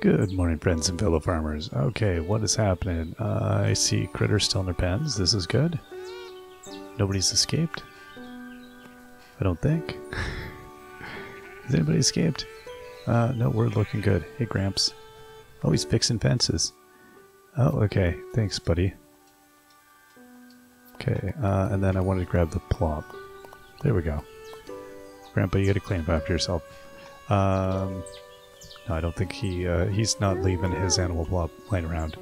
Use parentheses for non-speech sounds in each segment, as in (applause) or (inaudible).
Good morning, friends and fellow farmers. Okay, what is happening? Uh, I see critters still in their pens. This is good. Nobody's escaped? I don't think. Has anybody escaped? Uh, no, we're looking good. Hey, Gramps. Oh, he's fixing fences. Oh, okay. Thanks, buddy. Okay, uh, and then I wanted to grab the plop. There we go. Grandpa, you gotta clean up after yourself. Um, no, I don't think he, uh, he's not leaving his animal plop laying around.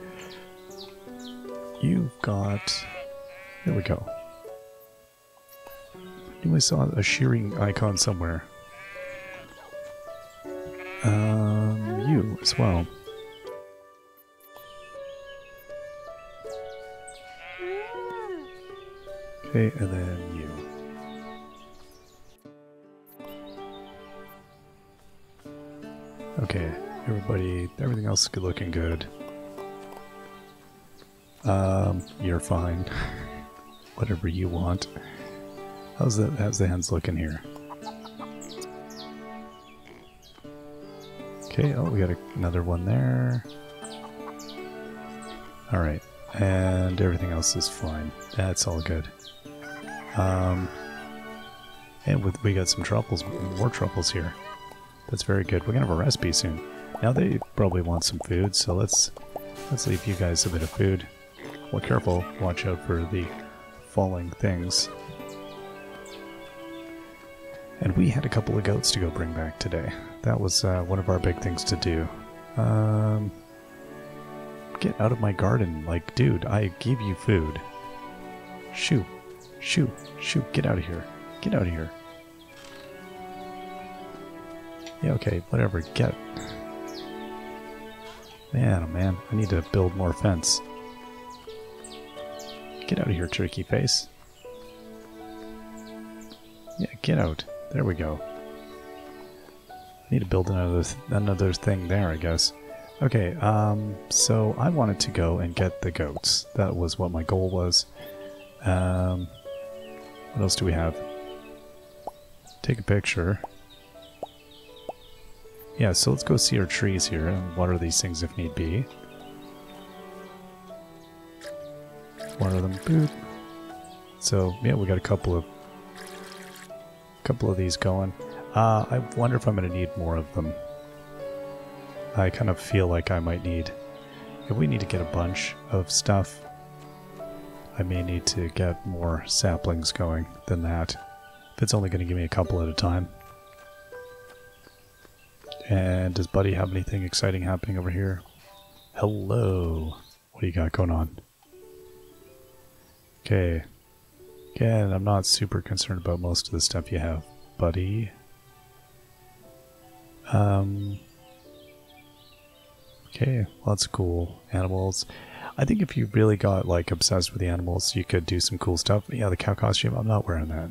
You've got... There we go. I knew I saw a shearing icon somewhere. Um, you as well. Okay, and then Okay, everybody, everything else is looking good. Um, you're fine. (laughs) Whatever you want. How's the how's the hens looking here? Okay, oh we got a, another one there. Alright. And everything else is fine. That's all good. Um and with, we got some truffles, more truffles here. That's very good. We're gonna have a recipe soon. Now they probably want some food, so let's let's leave you guys a bit of food. Well, careful. Watch out for the falling things. And we had a couple of goats to go bring back today. That was uh, one of our big things to do. Um, get out of my garden. Like, dude, I gave you food. Shoo. Shoo. Shoo. Get out of here. Get out of here. Yeah, okay, whatever. Get. Man, oh man, I need to build more fence. Get out of here, tricky face. Yeah, get out. There we go. I need to build another th another thing there, I guess. Okay, um, so I wanted to go and get the goats. That was what my goal was. Um, what else do we have? Take a picture. Yeah, so let's go see our trees here and water these things if need be. Water them. Boop. So, yeah, we got a couple of couple of these going. Uh, I wonder if I'm going to need more of them. I kind of feel like I might need... If we need to get a bunch of stuff, I may need to get more saplings going than that. If it's only going to give me a couple at a time. And does Buddy have anything exciting happening over here? Hello. What do you got going on? Okay. Again, I'm not super concerned about most of the stuff you have, Buddy. Um. Okay, well that's cool. Animals. I think if you really got like obsessed with the animals, you could do some cool stuff. Yeah, the cow costume, I'm not wearing that.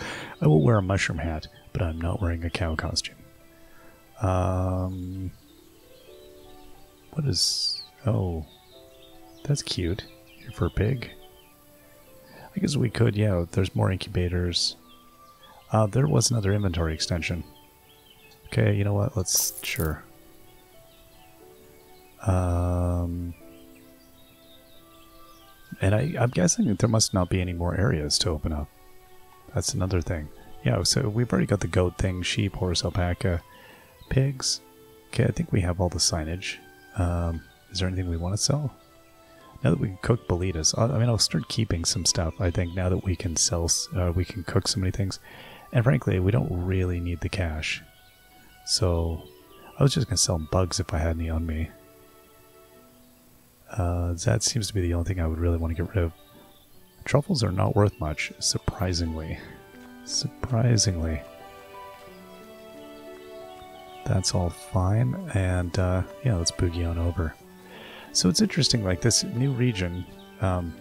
(laughs) I will wear a mushroom hat, but I'm not wearing a cow costume. Um, what is? Oh, that's cute. Here for a pig. I guess we could. Yeah, there's more incubators. Uh, there was another inventory extension. Okay, you know what? Let's sure. Um, and I, I'm guessing there must not be any more areas to open up. That's another thing. Yeah, so we've already got the goat thing, sheep, horse, alpaca pigs. Okay, I think we have all the signage. Um, is there anything we want to sell? Now that we can cook bolitas, I mean, I'll start keeping some stuff. I think now that we can sell, uh, we can cook so many things, and frankly, we don't really need the cash. So, I was just gonna sell bugs if I had any on me. Uh, that seems to be the only thing I would really want to get rid of. Truffles are not worth much, surprisingly. Surprisingly that's all fine. And uh, yeah, let's boogie on over. So it's interesting, like this new region, um,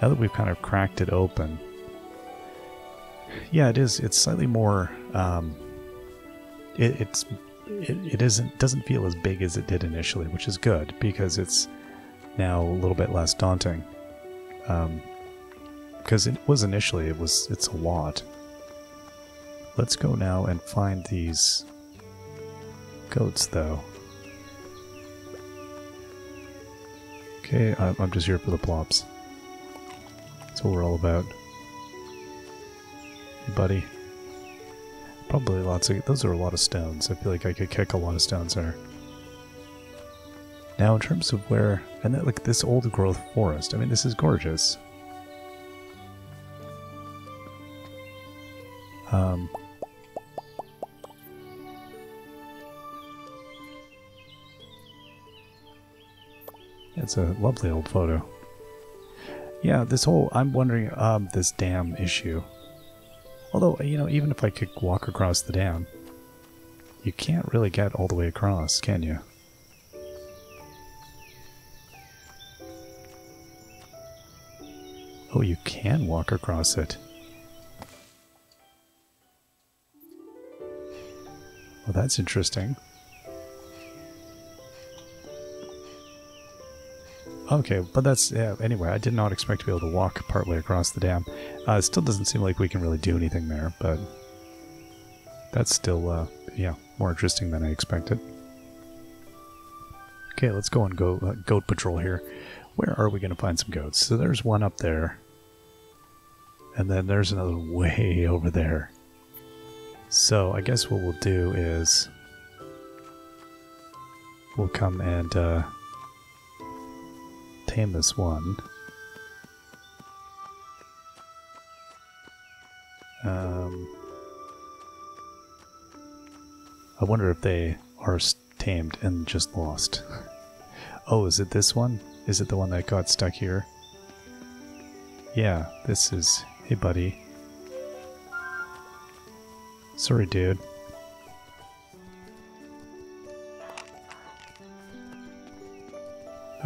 now that we've kind of cracked it open, yeah, it is. It's slightly more. Um, it, it's it, it isn't doesn't feel as big as it did initially, which is good because it's now a little bit less daunting. Because um, it was initially, it was it's a lot. Let's go now and find these goats, though. Okay, I'm, just here for the plops. That's what we're all about. Hey, buddy. Probably lots of... Those are a lot of stones. I feel like I could kick a lot of stones there. Now, in terms of where... And that, like, this old growth forest. I mean, this is gorgeous. Um, it's a lovely old photo. Yeah, this whole, I'm wondering, um, this dam issue. Although, you know, even if I could walk across the dam, you can't really get all the way across, can you? Oh, you can walk across it. Well, that's interesting. Okay, but that's, yeah, anyway, I did not expect to be able to walk partway across the dam. Uh, it still doesn't seem like we can really do anything there, but that's still, uh, yeah, more interesting than I expected. Okay, let's go on go uh, goat patrol here. Where are we going to find some goats? So there's one up there. And then there's another (laughs) way over there. So I guess what we'll do is we'll come and uh, this one. Um, I wonder if they are tamed and just lost. (laughs) oh, is it this one? Is it the one that got stuck here? Yeah, this is... Hey, buddy. Sorry, dude.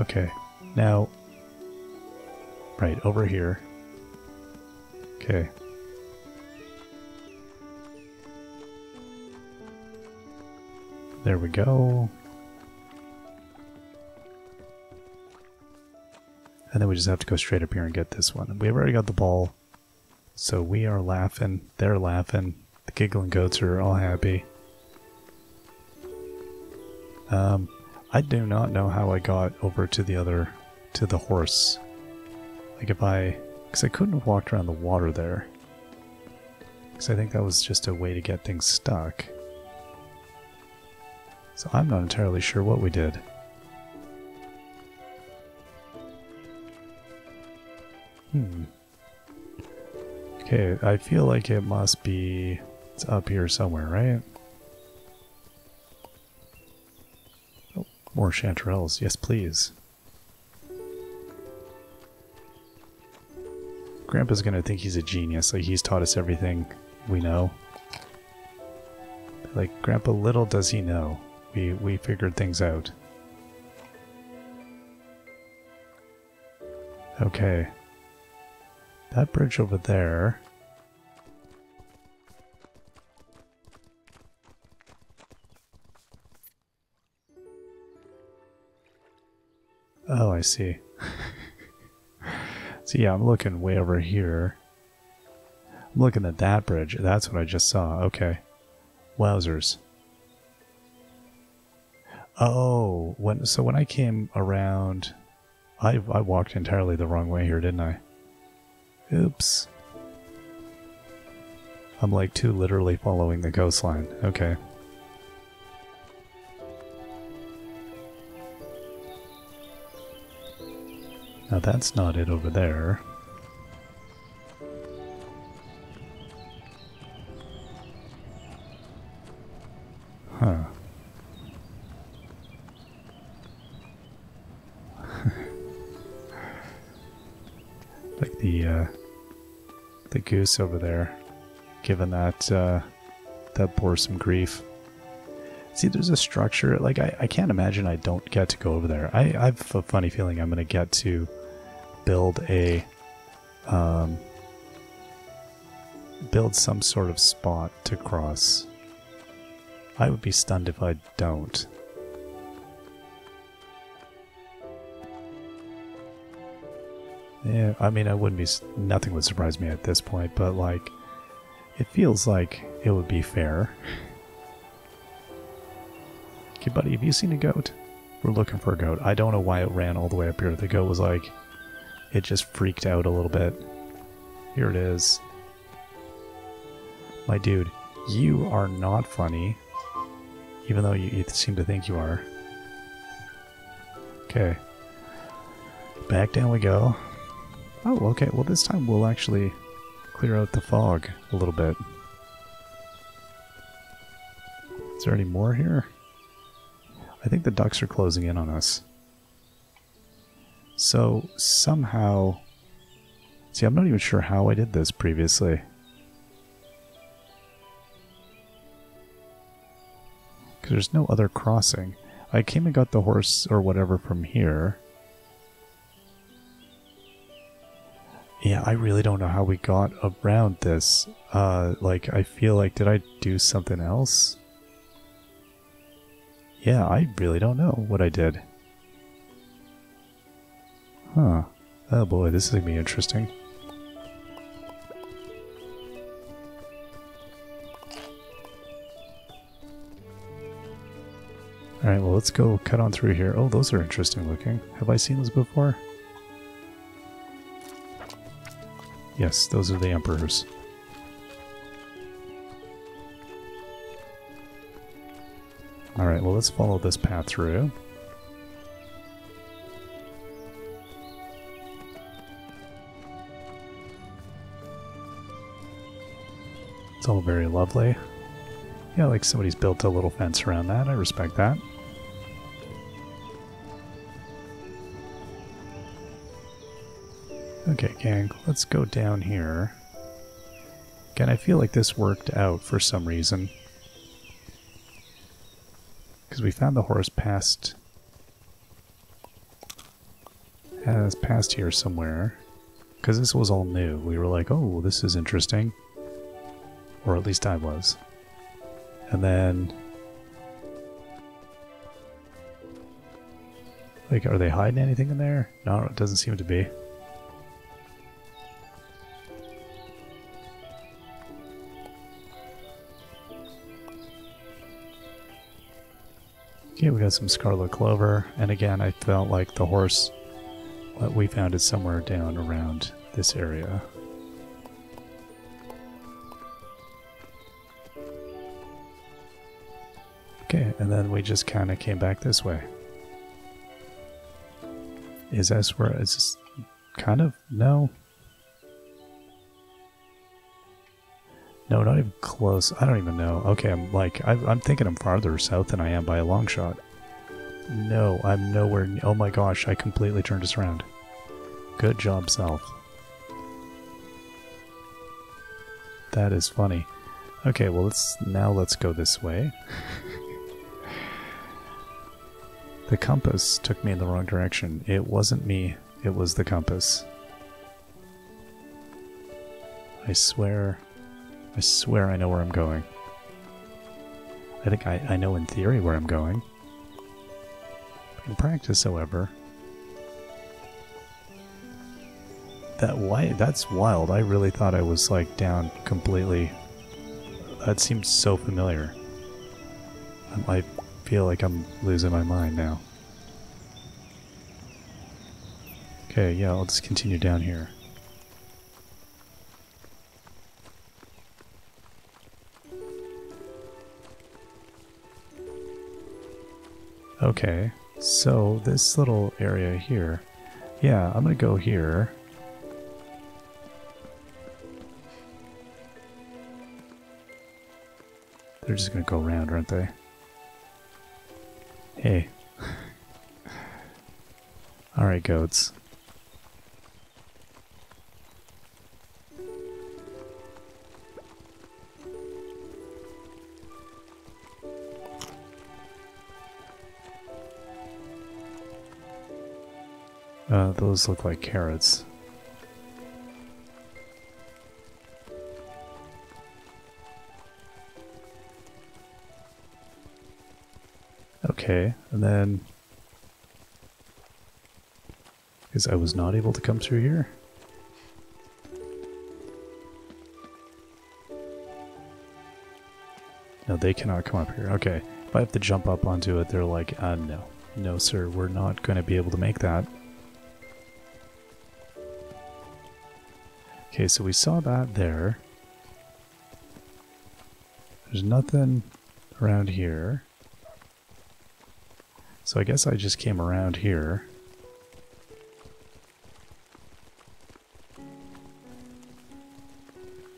Okay, now... Right, over here. Okay. There we go. And then we just have to go straight up here and get this one. We've already got the ball. So we are laughing. They're laughing. The giggling goats are all happy. Um, I do not know how I got over to the other, to the horse. Like if I, because I couldn't have walked around the water there. Because I think that was just a way to get things stuck. So I'm not entirely sure what we did. Hmm. Okay, I feel like it must be it's up here somewhere, right? Oh, more chanterelles. Yes, please. Grandpa's gonna think he's a genius, like he's taught us everything we know. Like, Grandpa, little does he know. We, we figured things out. Okay. That bridge over there... Oh, I see. (laughs) yeah, I'm looking way over here. I'm looking at that bridge. That's what I just saw. Okay. Wowzers. Oh, when so when I came around, I I walked entirely the wrong way here, didn't I? Oops. I'm like too literally following the coastline. Okay. Now that's not it over there. Huh. (laughs) like the uh, the goose over there, given that uh, that bore some grief. See, there's a structure. Like I, I can't imagine I don't get to go over there. I, I have a funny feeling I'm gonna get to build a um, build some sort of spot to cross. I would be stunned if I don't. Yeah, I mean, I wouldn't be. Nothing would surprise me at this point, but like, it feels like it would be fair. Okay, buddy, have you seen a goat? We're looking for a goat. I don't know why it ran all the way up here. The goat was like, it just freaked out a little bit. Here it is. My dude, you are not funny. Even though you, you seem to think you are. Okay. Back down we go. Oh, okay. Well, this time we'll actually clear out the fog a little bit. Is there any more here? I think the ducks are closing in on us. So, somehow... See, I'm not even sure how I did this previously. Because there's no other crossing. I came and got the horse or whatever from here. Yeah, I really don't know how we got around this. Uh, like, I feel like, did I do something else? Yeah, I really don't know what I did. Huh. Oh boy, this is going to be interesting. Alright, well let's go cut on through here. Oh, those are interesting looking. Have I seen those before? Yes, those are the Emperors. Alright, well let's follow this path through. It's all very lovely. Yeah, like somebody's built a little fence around that. I respect that. Okay, gang, let's go down here. Again, I feel like this worked out for some reason. Because we found the horse past... has passed here somewhere. Because this was all new. We were like, oh, this is interesting. Or at least I was. And then... Like, are they hiding anything in there? No, it doesn't seem to be. Okay, we got some scarlet clover, and again, I felt like the horse, what we found is somewhere down around this area. Okay, and then we just kind of came back this way. Is this where, is this kind of, no, No, not even close. I don't even know. Okay, I'm like, I, am thinking I'm farther south than I am by a long shot. No, I'm nowhere. Oh my gosh, I completely turned us around. Good job, South. That is funny. Okay, well let's now let's go this way. (laughs) the compass took me in the wrong direction. It wasn't me, it was the compass. I swear I swear I know where I'm going. I think I, I know in theory where I'm going. In practice, however... That why that's wild. I really thought I was like down completely. That seems so familiar. I feel like I'm losing my mind now. Okay, yeah, I'll just continue down here. Okay, so this little area here. Yeah, I'm gonna go here. They're just gonna go around, aren't they? Hey. Alright, goats. Uh, those look like carrots. Okay, and then... Because I was not able to come through here? No, they cannot come up here. Okay. If I have to jump up onto it, they're like, uh, no. No, sir, we're not going to be able to make that. Okay, so we saw that there. There's nothing around here. So I guess I just came around here.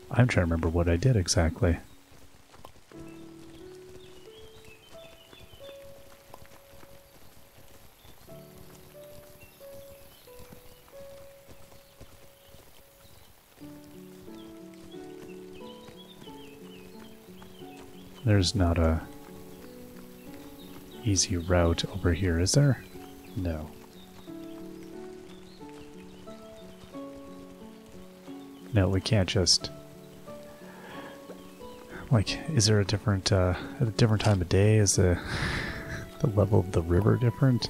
I'm trying to remember what I did exactly. There's not a easy route over here, is there? No. No, we can't just... Like, is there a different, uh, a different time of day? Is the, (laughs) the level of the river different?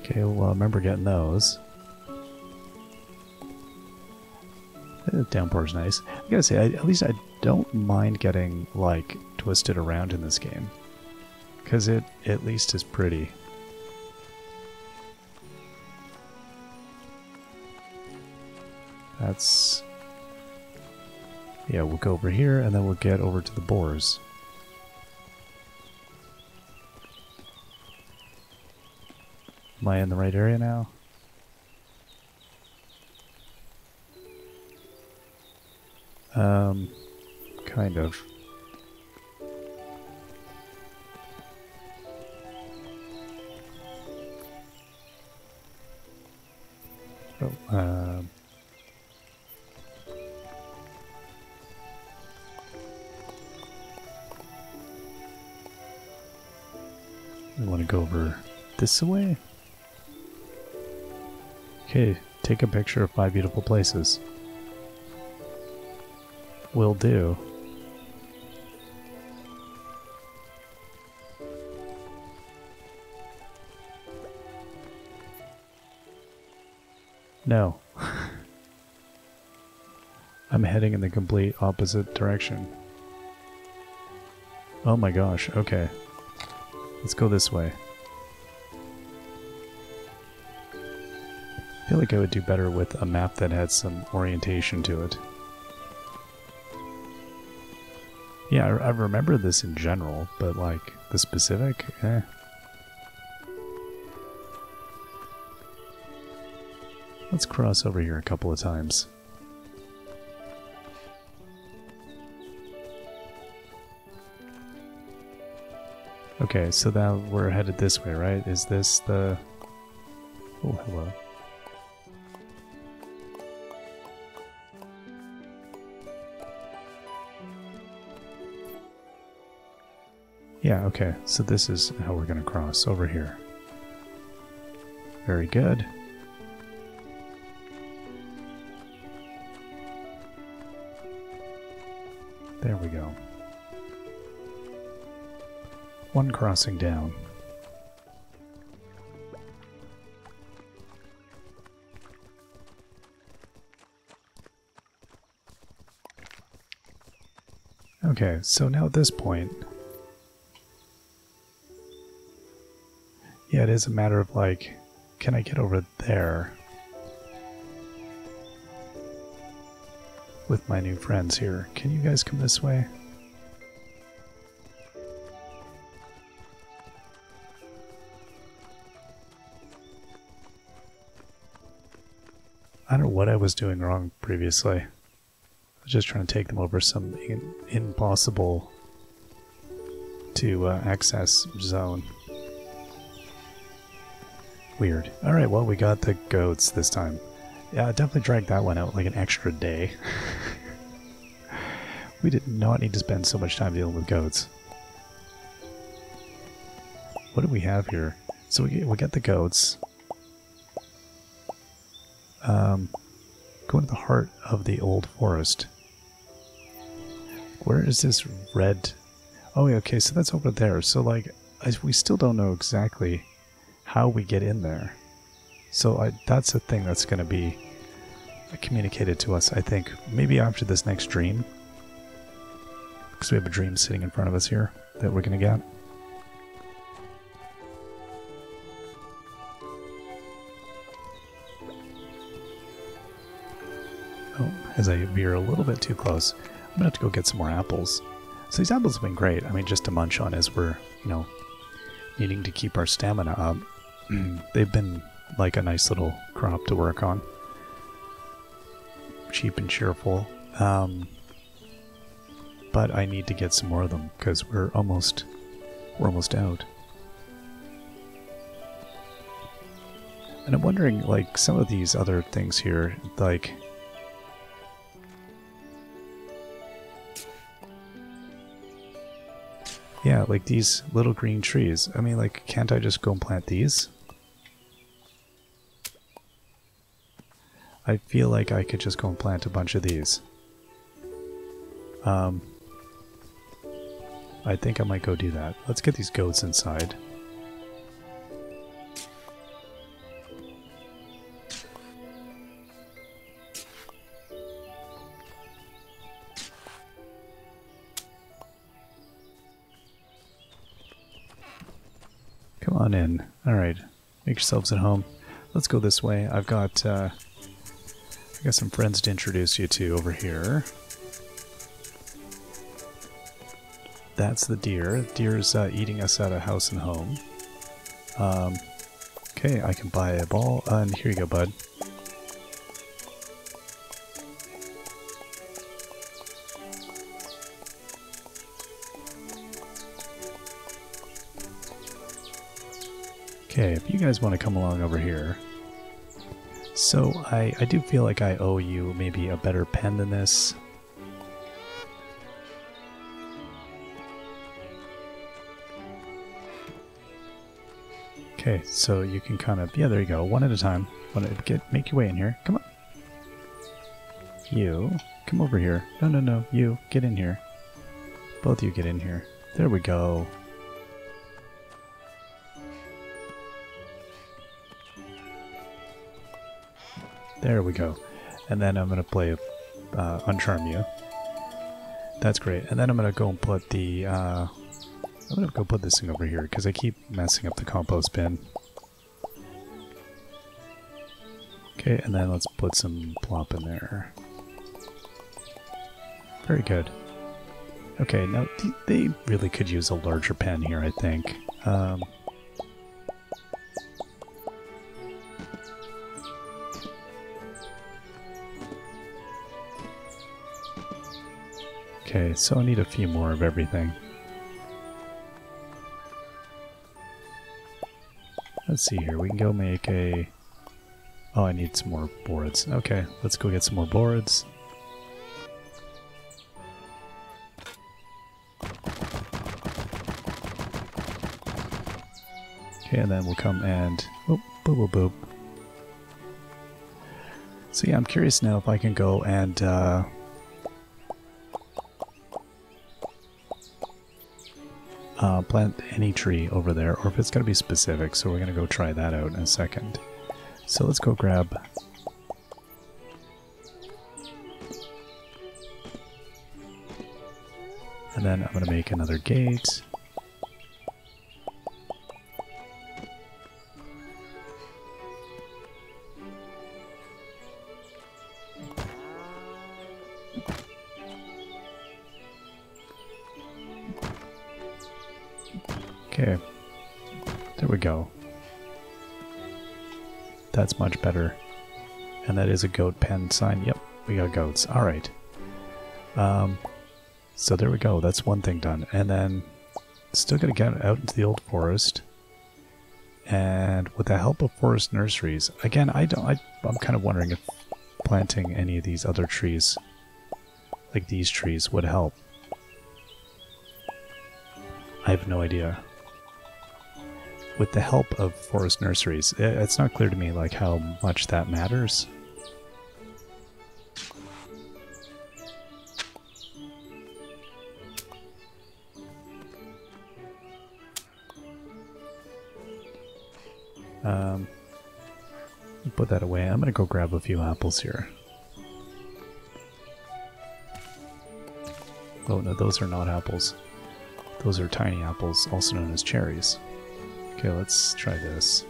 Okay, well, I remember getting those. The downpour's nice. I gotta say, I, at least I don't mind getting, like, twisted around in this game. Because it at least is pretty. That's... Yeah, we'll go over here, and then we'll get over to the boars. Am I in the right area now? Um, kind of. Oh, um. We want to go over this way? Okay, take a picture of five beautiful places will do. No. (laughs) I'm heading in the complete opposite direction. Oh my gosh, okay. Let's go this way. I feel like I would do better with a map that had some orientation to it. Yeah, I, I remember this in general, but like the specific, eh. Let's cross over here a couple of times. Okay, so now we're headed this way, right? Is this the... Oh, hello. Yeah, okay. So this is how we're going to cross over here. Very good. There we go. One crossing down. Okay, so now at this point, Yeah, it is a matter of like, can I get over there? With my new friends here. Can you guys come this way? I don't know what I was doing wrong previously. I was just trying to take them over some in impossible to uh, access zone. Weird. Alright, well, we got the goats this time. Yeah, I definitely dragged that one out like an extra day. (laughs) we did not need to spend so much time dealing with goats. What do we have here? So we we got the goats. Um, go into the heart of the old forest. Where is this red? Oh, okay, so that's over there. So, like, I, we still don't know exactly how we get in there. So I, that's the thing that's going to be communicated to us, I think, maybe after this next dream. Because we have a dream sitting in front of us here that we're going to get. Oh, as I veer a little bit too close, I'm going to have to go get some more apples. So these apples have been great. I mean, just to munch on as we're, you know, needing to keep our stamina up. (clears throat) They've been like a nice little crop to work on. Cheap and cheerful. Um, but I need to get some more of them because we're almost we're almost out. And I'm wondering, like, some of these other things here, like... Yeah, like these little green trees. I mean, like, can't I just go and plant these? I feel like I could just go and plant a bunch of these. Um, I think I might go do that. Let's get these goats inside. Come on in. Alright, make yourselves at home. Let's go this way. I've got, uh, got some friends to introduce you to over here. That's the deer. Deer's uh, eating us out of house and home. Um, okay, I can buy a ball. Uh, and here you go, bud. Okay, if you guys want to come along over here. So, I, I do feel like I owe you maybe a better pen than this. Okay, so you can kind of, yeah, there you go, one at a time. Want to get, make your way in here. Come on. You, come over here. No, no, no, you, get in here. Both of you get in here. There we go. There we go. And then I'm going to play uh, Uncharm You. That's great. And then I'm going to go and put the uh, I'm gonna go put this thing over here because I keep messing up the compost bin. Okay, and then let's put some plop in there. Very good. Okay, now th they really could use a larger pen here, I think. Um, okay, so I need a few more of everything. Let's see here. We can go make a... Oh, I need some more boards. Okay, let's go get some more boards. Okay, and then we'll come and... Oh, boop, boop, boop. So yeah, I'm curious now if I can go and... Uh, uh, plant any tree over there, or if it's going to be specific, so we're going to go try that out in a second. So let's go grab... And then I'm going to make another gate. Much better. And that is a goat pen sign. Yep, we got goats. Alright. Um, so there we go. That's one thing done. And then still got to get out into the old forest. And with the help of forest nurseries, again, I don't. I, I'm kind of wondering if planting any of these other trees, like these trees, would help. I have no idea with the help of forest nurseries. It's not clear to me like how much that matters. Um, put that away. I'm going to go grab a few apples here. Oh no, those are not apples. Those are tiny apples, also known as cherries. Okay, let's try this.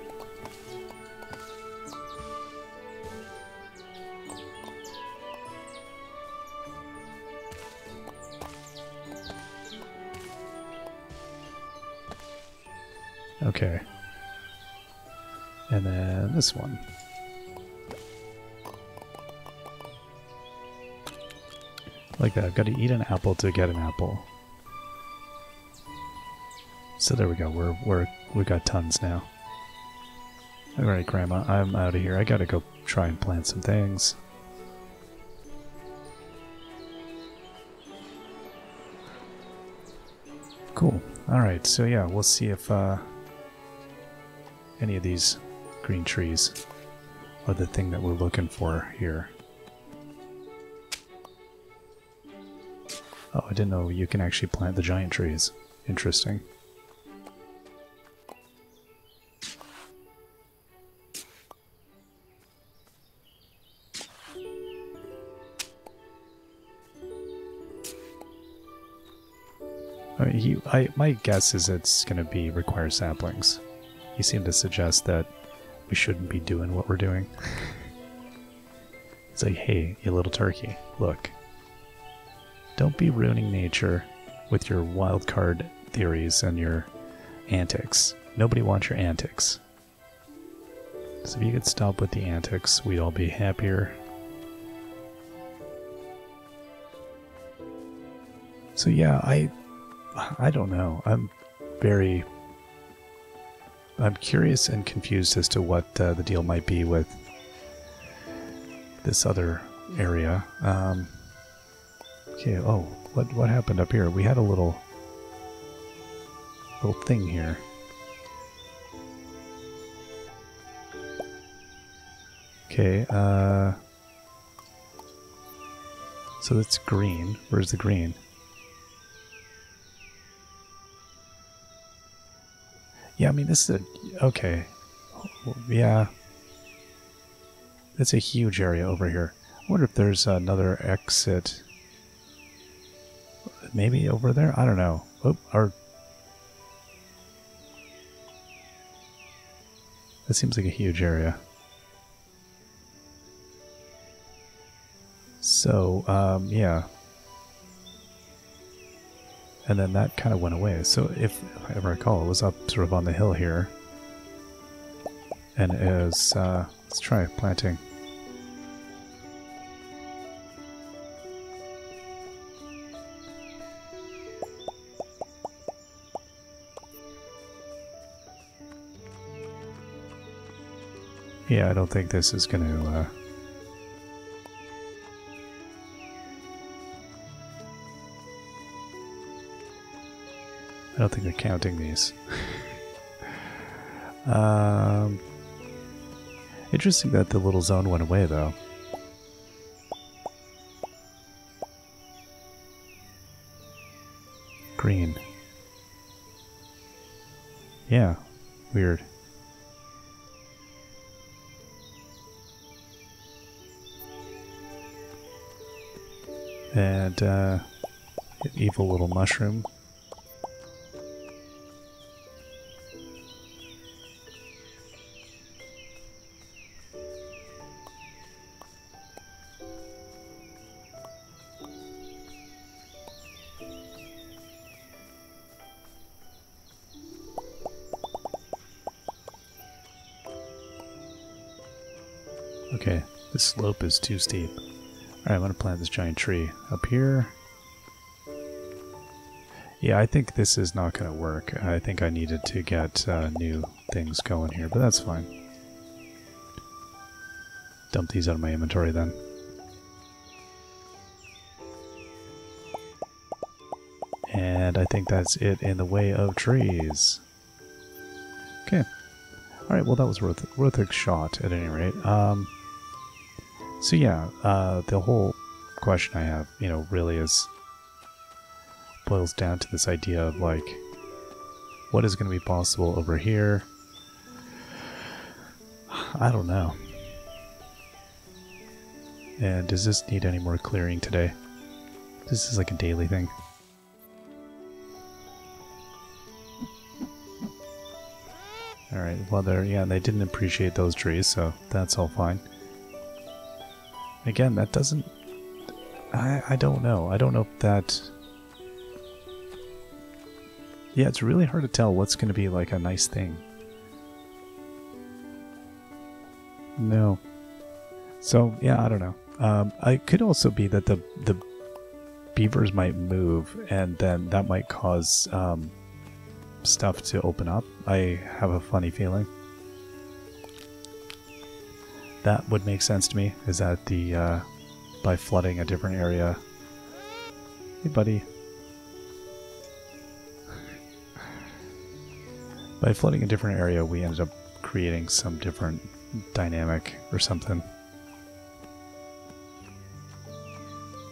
Okay. And then this one. Like that. I've got to eat an apple to get an apple. So there we go. We're we're we got tons now. All right, Grandma. I'm out of here. I gotta go try and plant some things. Cool. All right. So yeah, we'll see if uh, any of these green trees are the thing that we're looking for here. Oh, I didn't know you can actually plant the giant trees. Interesting. Mean, he, I, my guess is it's going to be require saplings. You seem to suggest that we shouldn't be doing what we're doing. it's like, hey, you little turkey, look. Don't be ruining nature with your wild card theories and your antics. Nobody wants your antics. So if you could stop with the antics, we'd all be happier. So yeah, I I don't know. I'm very I'm curious and confused as to what uh, the deal might be with this other area. Um, okay. Oh, what what happened up here? We had a little little thing here. Okay. Uh, so that's green. Where's the green? Yeah, I mean, this is a... Okay. Yeah. It's a huge area over here. I wonder if there's another exit. Maybe over there? I don't know. Our... That seems like a huge area. So, um, yeah and then that kind of went away. So if, if, I recall, it was up sort of on the hill here, and is uh, let's try planting. Yeah, I don't think this is going to uh, I don't think they're counting these. (laughs) um, interesting that the little zone went away, though. Green. Yeah, weird. And, uh, evil little mushroom is too steep. Alright, I'm going to plant this giant tree up here. Yeah, I think this is not going to work. I think I needed to get uh, new things going here, but that's fine. Dump these out of my inventory then. And I think that's it in the way of trees. Okay. Alright, well that was worth, worth a shot at any rate. Um, so yeah, uh, the whole question I have, you know, really is boils down to this idea of like, what is going to be possible over here? I don't know. And does this need any more clearing today? This is like a daily thing. Alright, well, they're yeah, they didn't appreciate those trees, so that's all fine. Again, that doesn't I I don't know. I don't know if that Yeah, it's really hard to tell what's gonna be like a nice thing. No. So yeah, I don't know. Um, it could also be that the the beavers might move, and then that might cause um, stuff to open up. I have a funny feeling. That would make sense to me. Is that the uh, by flooding a different area? Hey, buddy. by flooding a different area, we ended up creating some different dynamic or something.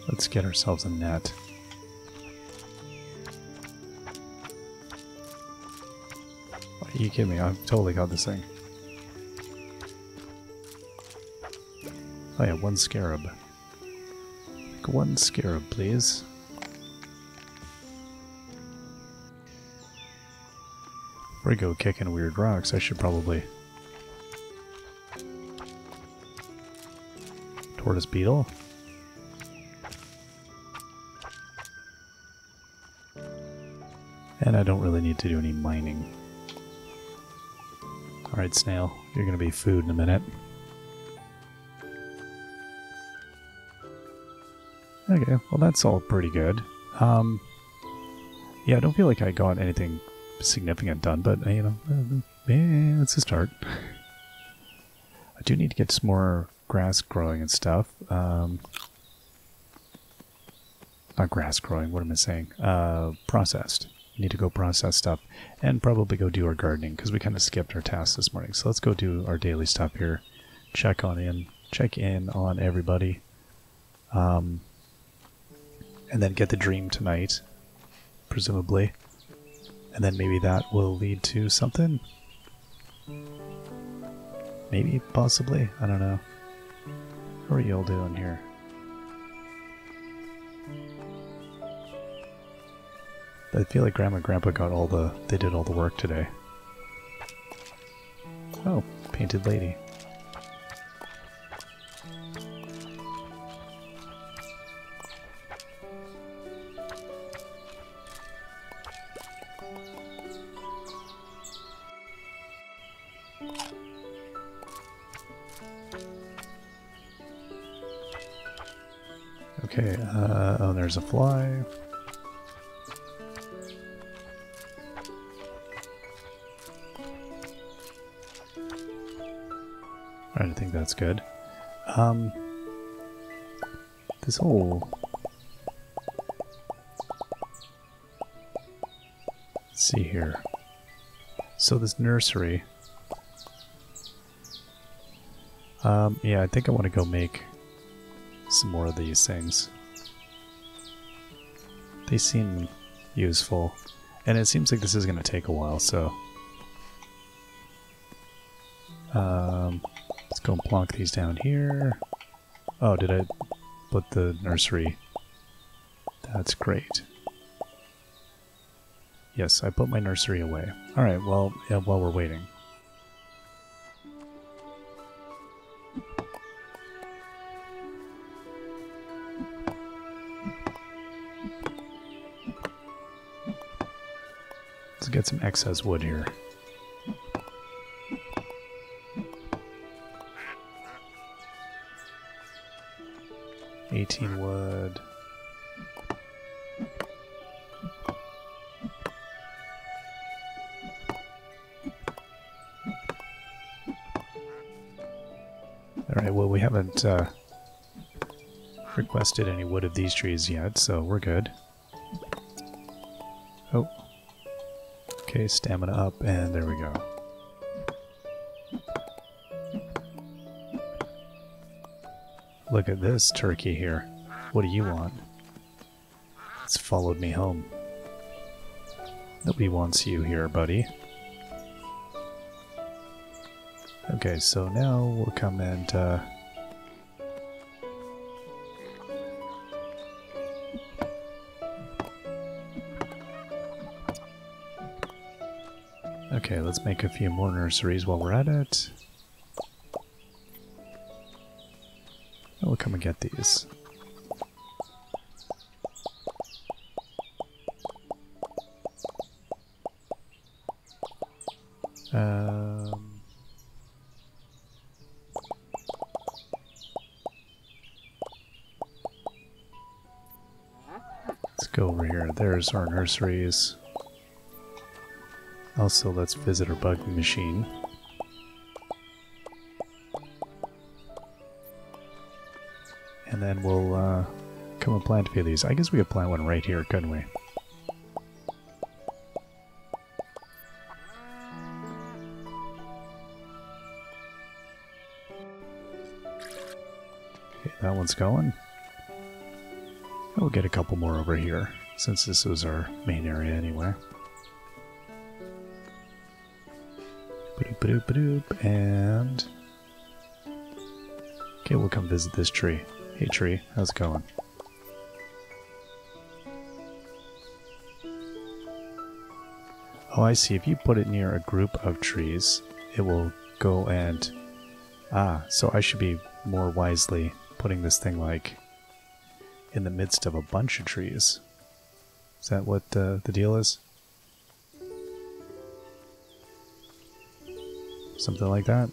Let's get ourselves a net. Are you kidding me? I've totally got this thing. Oh yeah, one scarab. One scarab, please. Before I go kicking weird rocks, I should probably... Tortoise beetle? And I don't really need to do any mining. Alright, snail, you're gonna be food in a minute. Okay, well that's all pretty good. Um, yeah, I don't feel like I got anything significant done, but you know, uh, it's a start. I do need to get some more grass growing and stuff. Um, not grass growing, what am I saying? Uh, processed need to go process stuff and probably go do our gardening because we kind of skipped our tasks this morning. So let's go do our daily stuff here. Check on in, check in on everybody. Um, and then get the dream tonight, presumably. And then maybe that will lead to something. Maybe, possibly, I don't know. How are you all doing here? I feel like Grandma and Grandpa got all the, they did all the work today. Oh, painted lady. Okay, uh, oh, there's a fly. I think that's good. Um, this whole... Let's see here. So this nursery... Um, yeah, I think I want to go make some more of these things. They seem useful. And it seems like this is going to take a while, so... Um, Let's go and plonk these down here. Oh, did I put the nursery? That's great. Yes, I put my nursery away. Alright, well, yeah, while we're waiting. Some excess wood here. 18 wood. Alright, well we haven't uh, requested any wood of these trees yet, so we're good. Okay, stamina up, and there we go. Look at this turkey here. What do you want? It's followed me home. Nobody wants you here, buddy. Okay, so now we'll come and uh, let's make a few more nurseries while we're at it. We'll come and get these. Um, let's go over here. There's our nurseries. Also, let's visit our bug machine. And then we'll uh, come and plant a few of these. I guess we could plant one right here, couldn't we? Okay, that one's going. We'll get a couple more over here, since this was our main area anyway. And... Okay, we'll come visit this tree. Hey tree, how's it going? Oh, I see. If you put it near a group of trees, it will go and... Ah, so I should be more wisely putting this thing, like, in the midst of a bunch of trees. Is that what uh, the deal is? Something like that?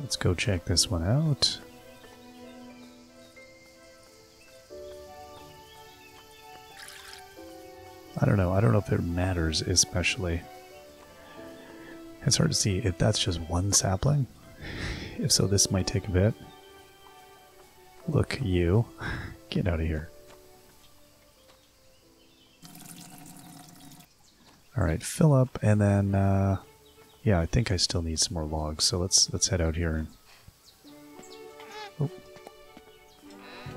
Let's go check this one out. I don't know. I don't know if it matters especially. It's hard to see if that's just one sapling. (laughs) If so, this might take a bit. Look, you. (laughs) Get out of here. Alright, fill up, and then, uh, yeah, I think I still need some more logs, so let's let's head out here and... Oh.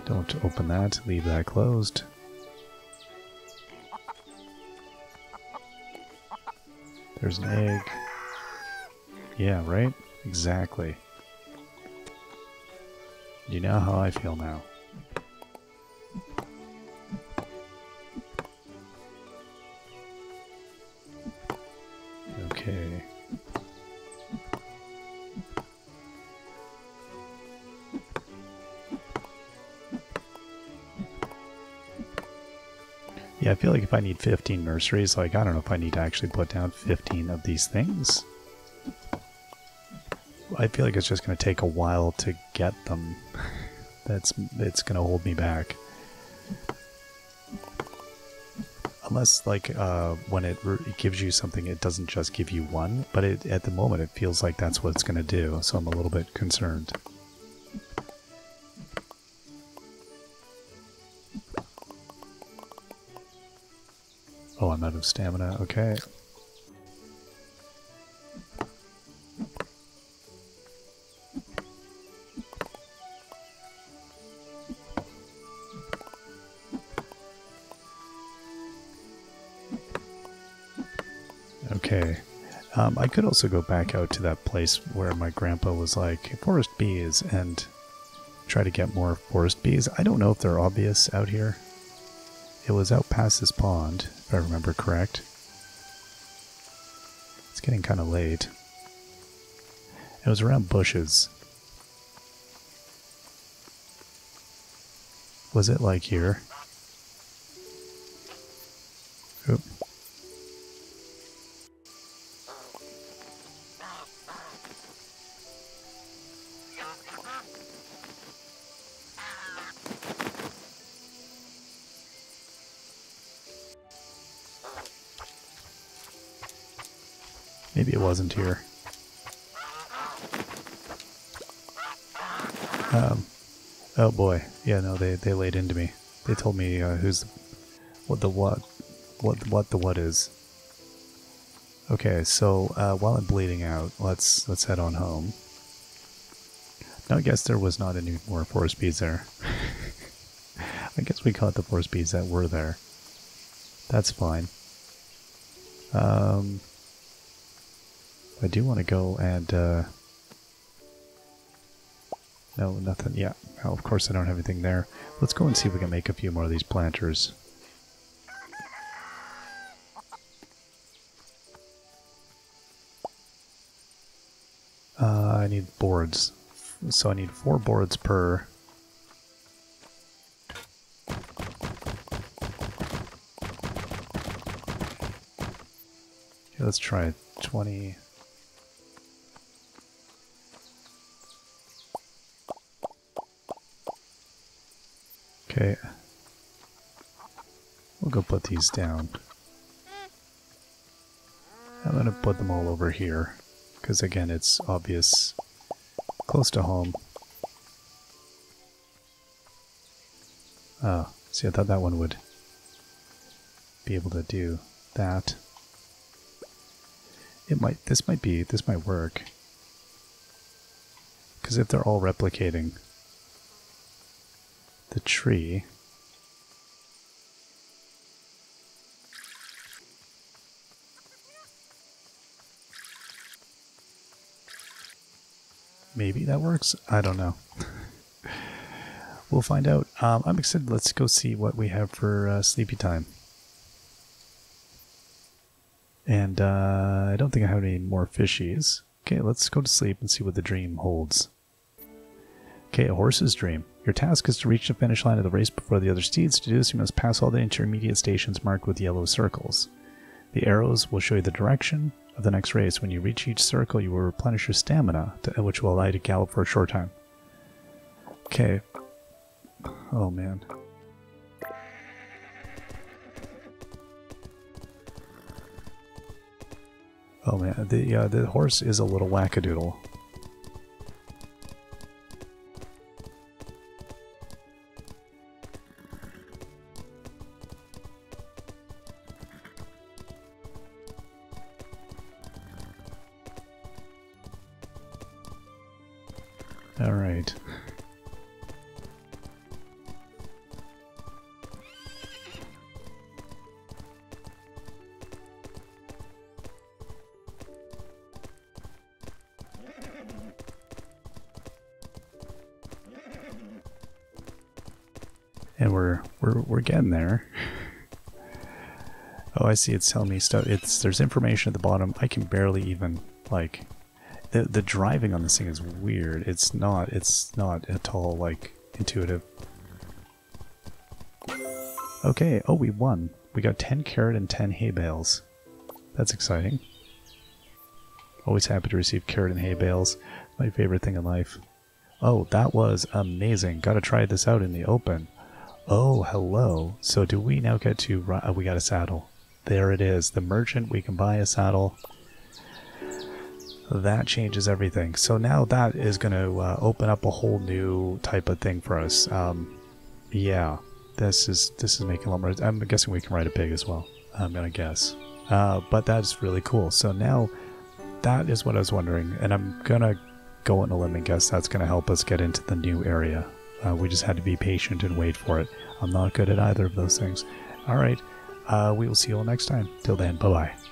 Don't open that, leave that closed. There's an egg. Yeah, right? Exactly. You know how I feel now. If I need 15 nurseries, like, I don't know if I need to actually put down 15 of these things. I feel like it's just going to take a while to get them. That's it's going to hold me back. Unless, like, uh, when it, it, gives you something, it doesn't just give you one, but it, at the moment it feels like that's what it's going to do, so I'm a little bit concerned. I'm out of stamina. Okay. Okay. Um, I could also go back out to that place where my grandpa was like, forest bees, and try to get more forest bees. I don't know if they're obvious out here. It was out past this pond, if I remember correct. It's getting kind of late. It was around bushes. Was it like here? Oop. Wasn't here. Um, oh boy, yeah, no, they they laid into me. They told me uh, who's what the what, what what the what is. Okay, so uh, while I'm bleeding out, let's let's head on home. Now I guess there was not any more forest bees there. (laughs) I guess we caught the forest bees that were there. That's fine. Um, I do want to go and uh, No, nothing. Yeah. Oh, of course I don't have anything there. Let's go and see if we can make a few more of these planters. Uh, I need boards. So I need four boards per. Okay, let's try 20. Okay. We'll go put these down. I'm going to put them all over here. Because again, it's obvious. Close to home. Oh, see I thought that one would be able to do that. It might, this might be, this might work. Because if they're all replicating, the tree. Maybe that works? I don't know. (laughs) we'll find out. Um, I'm excited. Let's go see what we have for uh, sleepy time. And uh, I don't think I have any more fishies. Okay, let's go to sleep and see what the dream holds. Okay, a horse's dream. Your task is to reach the finish line of the race before the other steeds. To do this, you must pass all the intermediate stations marked with yellow circles. The arrows will show you the direction of the next race. When you reach each circle, you will replenish your stamina, to, which will allow you to gallop for a short time. Okay. Oh, man. Oh man, the uh, the horse is a little wackadoodle. And we're we're we're getting there. Oh, I see. It's telling me stuff. It's there's information at the bottom. I can barely even like the the driving on this thing is weird. It's not it's not at all like intuitive. Okay, oh we won. We got 10 carrot and 10 hay bales. That's exciting. Always happy to receive carrot and hay bales. My favorite thing in life. Oh, that was amazing. Gotta try this out in the open. Oh, hello. So do we now get to... Uh, we got a saddle. There it is. The merchant, we can buy a saddle that changes everything. So now that is going to uh, open up a whole new type of thing for us. Um, yeah, this is this is making a lot more. I'm guessing we can ride a pig as well. I'm gonna guess, uh, but that's really cool. So now that is what I was wondering, and I'm gonna go on a limb and guess that's gonna help us get into the new area. Uh, we just had to be patient and wait for it. I'm not good at either of those things. All right, uh, we will see you all next time. Till then, bye bye.